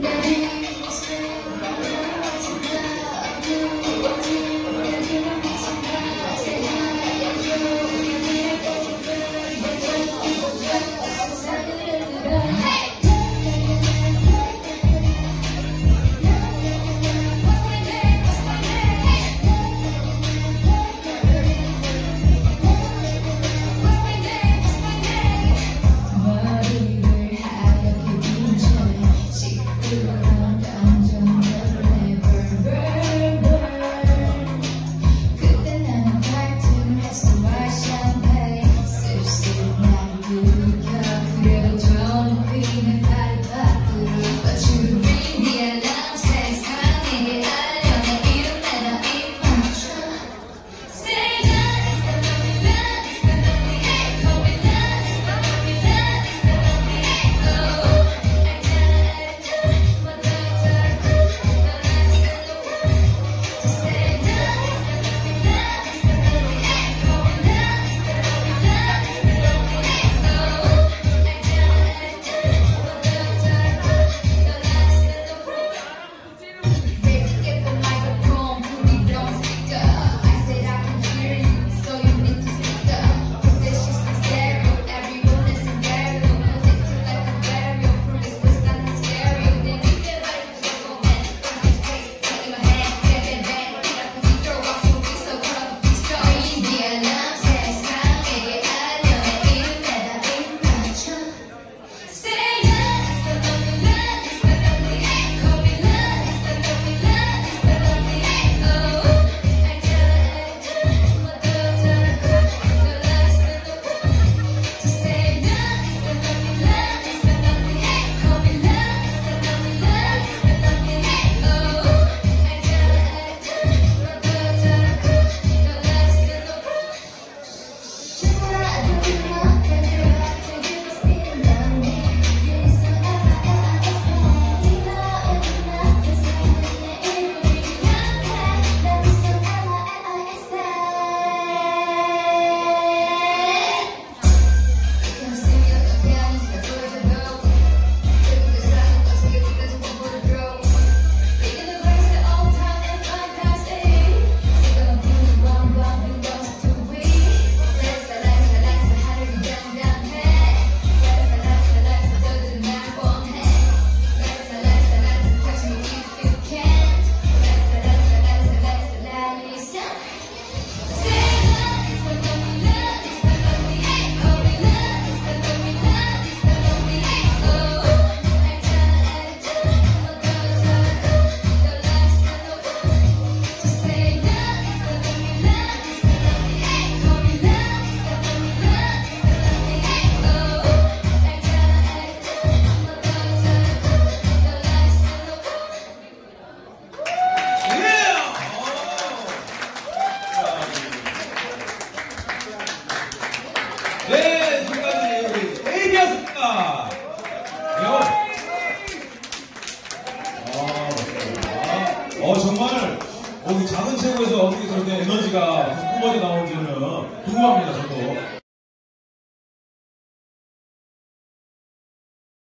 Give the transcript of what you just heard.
Yeah. 어 정말 우리 작은 체구에서 어떻게 저렇게 에너지가 뿜어져 나오는지는 궁금합니다 저도.